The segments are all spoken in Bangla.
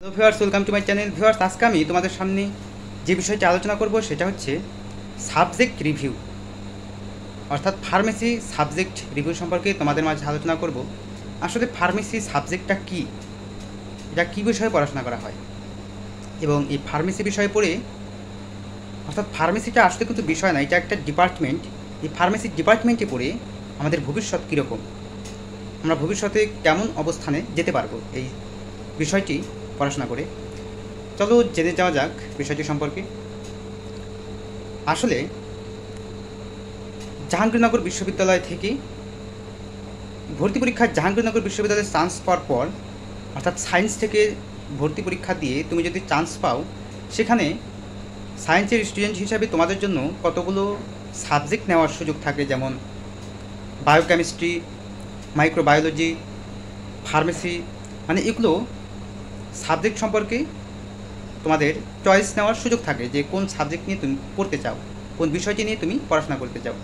Hello viewers welcome to my channel viewers আজকে আমি তোমাদের সামনে যে বিষয়টি আলোচনা করব, সেটা হচ্ছে সাবজেক্ট রিভিউ অর্থাৎ ফার্মেসি সাবজেক্ট রিভিউ সম্পর্কে তোমাদের মাঝে আলোচনা করব। আসলে ফার্মেসি সাবজেক্টটা কী? এটা কী বিষয়ে পড়াশোনা করা হয়? এবং এই ফার্মেসি বিষয়ে পড়ে, অর্থাৎ ফার্মেসিটা আসলে কিন্তু বিষয় না, এটা একটা ডিপার্টমেন্ট এই ফার্মেসি ডিপার্টমেন্টে পড়ে আমাদের ভবিষ্যৎ কীরকম? আমরা ভবিষ্যতে কেমন অবস্থানে যেতে পারব? এই বিষয়টি পড়াশোনা করে। চলো জেনে যাওয়া যাক বিষয়টি সম্পর্কে। আসলে জাহাঙ্গীরনগর বিশ্ববিদ্যালয় থেকে ভর্তি পরীক্ষায় জাহাঙ্গীরনগর বিশ্ববিদ্যালয়ে চান্স পাওয়ার পর, অর্থাৎ সায়েন্স থেকে ভর্তি পরীক্ষা দিয়ে তুমি যদি চান্স পাও, সেখানে সায়েন্সের স্টুডেন্ট হিসাবে তোমাদের জন্য কতগুলো সাবজেক্ট নেওয়ার সুযোগ থাকে? যেমন বায়োকেমিস্ট্রি মাইক্রোবায়োলজি ফার্মেসি মানে এগুলো সাবজেক্ট সম্পর্কে তোমাদের চয়েস নেওয়ার সুযোগ থাকে যে কোন সাবজেক্ট নিয়ে তুমি পড়তে চাও, কোন বিষয়টি নিয়ে তুমি পড়াশোনা করতে চাও।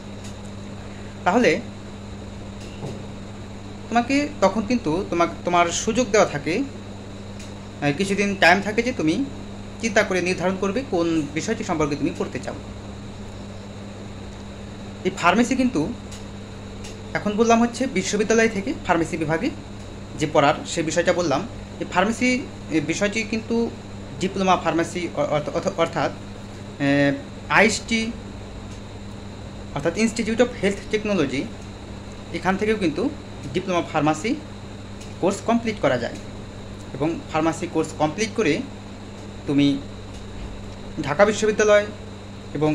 তাহলে তোমাকে তখন কিন্তু তোমাকে, তোমার সুযোগ দেওয়া থাকে কিছুদিন টাইম থাকে যে তুমি চিন্তা করে নির্ধারণ করবে কোন বিষয়টি সম্পর্কে তুমি পড়তে চাও। এই ফার্মেসি কিন্তু এখন বললাম হচ্ছে বিশ্ববিদ্যালয় থেকে ফার্মেসি বিভাগে যে পড়ার সে বিষয়টা বললাম এই ফার্মেসি বিষয়টি কিন্তু ডিপ্লোমা ফার্মেসি অর্থাৎ আইএসটি অর্থাৎ ইনস্টিটিউট অফ হেলথ টেকনোলজি এখান থেকেও কিন্তু ডিপ্লোমা ফার্মাসি কোর্স কমপ্লিট করা যায়। এবং ফার্মাসি কোর্স কমপ্লিট করে তুমি ঢাকা বিশ্ববিদ্যালয় এবং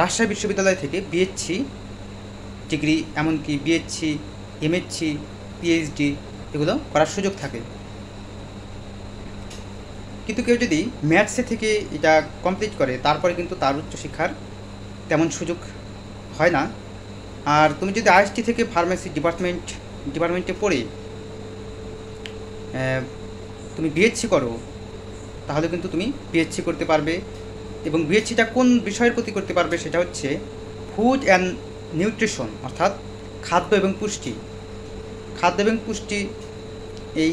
রাজশাহী বিশ্ববিদ্যালয় থেকে বিএসসি ডিগ্রি, এমনকি বিএসসি এমএসসি পিএইচডি এগুলো করার সুযোগ থাকে। কিন্তু কেউ যদি ম্যাথসে থেকে এটা কমপ্লিট করে, তারপরে কিন্তু তার উচ্চশিক্ষার তেমন সুযোগ হয় না। আর তুমি যদি আইএসটি থেকে ফার্মেসি ডিপার্টমেন্ট ডিপার্টমেন্টে পড়ে তুমি বিএসসি করো, তাহলে কিন্তু তুমি বিএসসি করতে পারবে। এবং বিএসসিটা কোন বিষয়ের প্রতি করতে পারবে সেটা হচ্ছে ফুড অ্যান্ড নিউট্রিশন অর্থাৎ খাদ্য এবং পুষ্টি। খাদ্য এবং পুষ্টি এই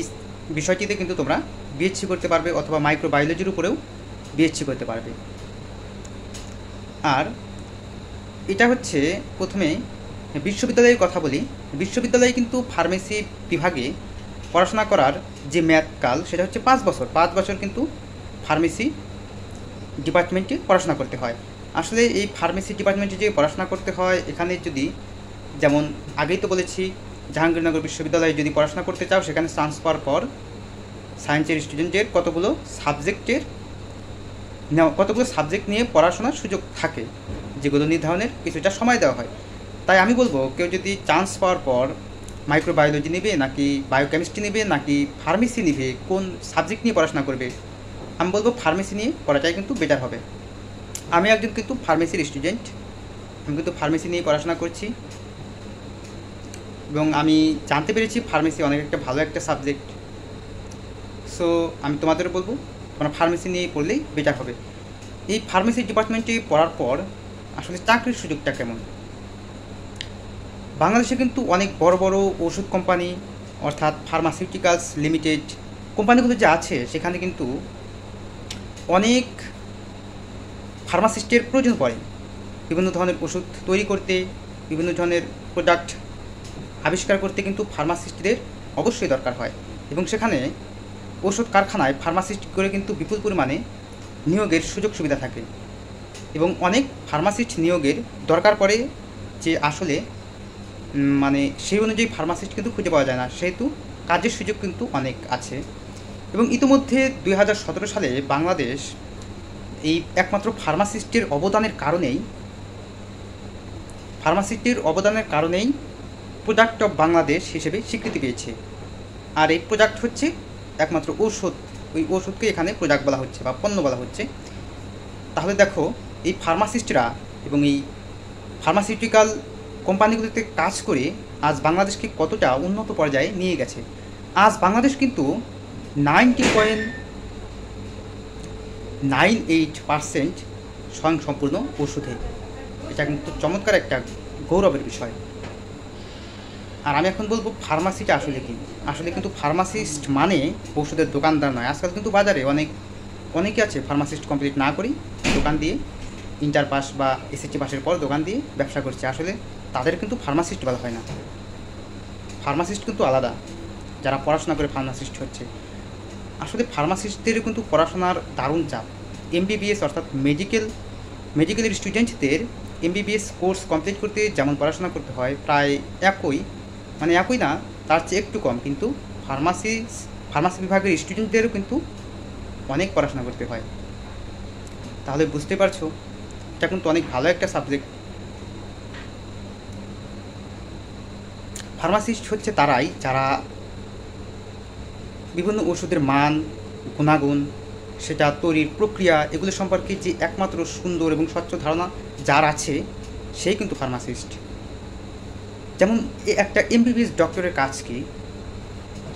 বিষয়টিতে কিন্তু তোমরা বিএসসি করতে পারবে অথবা মাইক্রোবায়োলজির উপরেও বিএসসি করতে পারবে। আর এটা হচ্ছে প্রথমে বিশ্ববিদ্যালয়ের কথা বলি। বিশ্ববিদ্যালয়ে কিন্তু ফার্মেসি বিভাগে পড়াশোনা করার যে মেয়াদকাল সেটা হচ্ছে পাঁচ বছর। পাঁচ বছর কিন্তু ফার্মেসি ডিপার্টমেন্টে পড়াশোনা করতে হয়। আসলে এই ফার্মেসি ডিপার্টমেন্টে যে পড়াশোনা করতে হয়, এখানে যদি যেমন আগেই তো বলেছি জাহাঙ্গীরনগর বিশ্ববিদ্যালয়ে যদি পড়াশোনা করতে চাও, সেখানে চান্স পাওয়ার পর সায়েন্সের স্টুডেন্টের কতগুলো সাবজেক্টের কতগুলো সাবজেক্ট নিয়ে পড়াশোনার সুযোগ থাকে, যেগুলো নির্ধারণের কিছুটা সময় দেওয়া হয়। তাই আমি বলব, কেউ যদি চান্স পাওয়ার পর মাইক্রোবায়োলজি নেবে, নাকি বায়োকেমিস্ট্রি নেবে, নাকি ফার্মেসি নেবে, কোন সাবজেক্ট নিয়ে পড়াশোনা করবে, আমি বলব ফার্মেসি নিয়ে পড়াটাই কিন্তু বেটার হবে। আমি একজন কিন্তু ফার্মেসির স্টুডেন্ট আমি কিন্তু ফার্মেসি নিয়ে পড়াশোনা করছি। এবং আমি জানতে পেরেছি ফার্মেসি অনেক একটা ভালো একটা সাবজেক্ট সো আমি তোমাদের বলব, তোমরা ফার্মেসি নিয়ে পড়লেই বেটার হবে। এই ফার্মেসি ডিপার্টমেন্টে পড়ার পর, আসলে চাকরির সুযোগটা কেমন? বাংলাদেশে কিন্তু অনেক বড় বড় ওষুধ কোম্পানি অর্থাৎ ফার্মাসিউটিক্যালস লিমিটেড কোম্পানিগুলো যে আছে, সেখানে কিন্তু অনেক ফার্মাসিস্টের প্রয়োজন পড়ে। বিভিন্ন ধরনের ওষুধ তৈরি করতে, বিভিন্ন ধরনের প্রোডাক্ট আবিষ্কার করতে কিন্তু ফার্মাসিস্টদের অবশ্যই দরকার হয় এবং সেখানে ওষুধ কারখানায় ফার্মাসিস্ট করে কিন্তু বিপুল পরিমাণে নিয়োগের সুযোগ সুবিধা থাকে এবং অনেক ফার্মাসিস্ট নিয়োগের দরকার পড়ে যে আসলে মানে সেই অনুযায়ী ফার্মাসিস্ট কিন্তু খুঁজে পাওয়া যায় না। সেহেতু কাজের সুযোগ কিন্তু অনেক আছে। এবং ইতিমধ্যে দু হাজার সতেরো সালে বাংলাদেশ এই একমাত্র ফার্মাসিস্টের অবদানের কারণেই, ফার্মাসিস্টের অবদানের কারণেই প্রোডাক্ট অফ বাংলাদেশ হিসেবে স্বীকৃতি পেয়েছে। আর এই প্রোডাক্ট হচ্ছে একমাত্র ঔষধ। ওই ওষুধকে এখানে প্রোডাক্ট বলা হচ্ছে বা পণ্য বলা হচ্ছে। তাহলে দেখো, এই ফার্মাসিস্টরা এবং এই ফার্মাসিউটিক্যাল কোম্পানিগুলিতে কাজ করে আজ বাংলাদেশকে কতটা উন্নত পর্যায়ে নিয়ে গেছে। আজ বাংলাদেশ কিন্তু ninety point nine eight percent স্বয়ংসম্পূর্ণ ওষুধে এটা কিন্তু চমৎকার একটা গৌরবের বিষয়। আর আমি এখন বলব ফার্মাসিটা আসলে কি? আসলে কিন্তু ফার্মাসিস্ট মানে ওষুধের দোকানদার নয়। আজকাল কিন্তু বাজারে অনেক, অনেকে আছে ফার্মাসিস্ট কমপ্লিট না করি দোকান দিয়ে ইন্টার পাস বা এসএসসি পাসের পর দোকান দিয়ে ব্যবসা করছে। আসলে তাদের কিন্তু ফার্মাসিস্ট বলা হয় না। ফার্মাসিস্ট কিন্তু আলাদা। যারা পড়াশোনা করে ফার্মাসিস্ট হচ্ছে। আসলে ফার্মাসিস্টদের কিন্তু পড়াশোনার দারুণ চাপ। এমবিবিএস অর্থাৎ মেডিকেল মেডিকেলের স্টুডেন্টদের এমবিবিএস কোর্স কমপ্লিট করতে যেমন পড়াশোনা করতে হয়, প্রায় একই মানে একই না, তার চেয়ে একটু কম। কিন্তু ফার্মাসি ফার্মাসি বিভাগের স্টুডেন্টদেরও কিন্তু অনেক পড়াশোনা করতে হয়। তাহলে বুঝতে পারছ, এটা কিন্তু অনেক ভালো একটা সাবজেক্ট ফার্মাসিস্ট হচ্ছে তারাই যারা বিভিন্ন ওষুধের মান, গুণাগুণ, সেটা তৈরির প্রক্রিয়া, এগুলো সম্পর্কে যে একমাত্র সুন্দর এবং স্বচ্ছ ধারণা যার আছে সেই কিন্তু ফার্মাসিস্ট যেমন একটা এমবিবিএস ডক্টরের কাজ কি?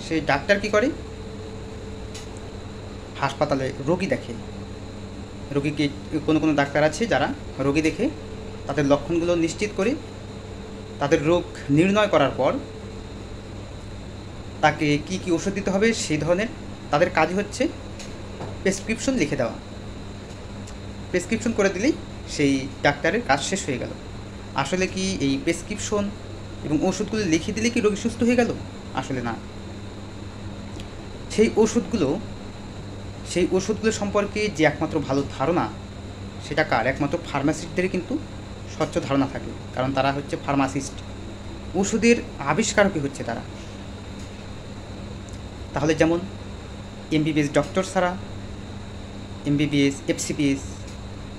সেই ডাক্তার কি করে? হাসপাতালে রোগী দেখে। রোগীকে কোনো কোনো ডাক্তার আছে যারা রোগী দেখে? তাদের লক্ষণগুলো নিশ্চিত করে, তাদের রোগ নির্ণয় করার পর তাকে কি কি ওষুধ দিতে হবে সেই ধরনের তাদের কাজ হচ্ছে প্রেসক্রিপশন লিখে দেওয়া। প্রেসক্রিপশন করে দিলেই সেই ডাক্তারের কাজ শেষ হয়ে গেল। আসলে কি এই প্রেসক্রিপশন এবং ওষুধগুলো লিখে দিলে কি রোগী সুস্থ হয়ে গেল? আসলে না। সেই ওষুধগুলো সেই ওষুধগুলো সম্পর্কে যে একমাত্র ভালো ধারণা, সেটা কার? একমাত্র ফার্মাসিস্টদের কিন্তু স্বচ্ছ ধারণা থাকে। কারণ তারা হচ্ছে ফার্মাসিস্ট। ওষুধের আবিষ্কারকই হচ্ছে তারা? তাহলে যেমন এমবিবিএস ডক্টর ছাড়া, এমবিবিএস এফসিবিএস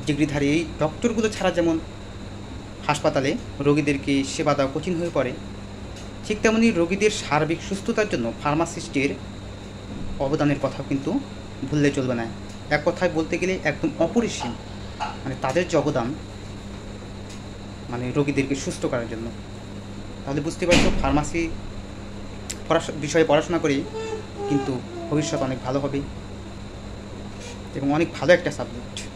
ডিগ্রিধারী এই ডক্টরগুলো ছাড়া যেমন হাসপাতালে রোগীদেরকে সেবা দেওয়া কঠিন হয়ে পড়ে? ঠিক তেমনি রোগীদের সার্বিক সুস্থতার জন্য ফার্মাসিস্টের অবদানের কথাও কিন্তু ভুললে চলবে না। এক কথায় বলতে গেলে একদম অপরিসীম। মানে তাদের যে অবদান মানে রোগীদেরকে সুস্থ করার জন্য। তাহলে বুঝতে পারছ, ফার্মাসি বিষয়ে পড়াশোনা করে কিন্তু ভবিষ্যৎ অনেক ভালো হবে। এবং অনেক ভালো একটা সাবজেক্ট।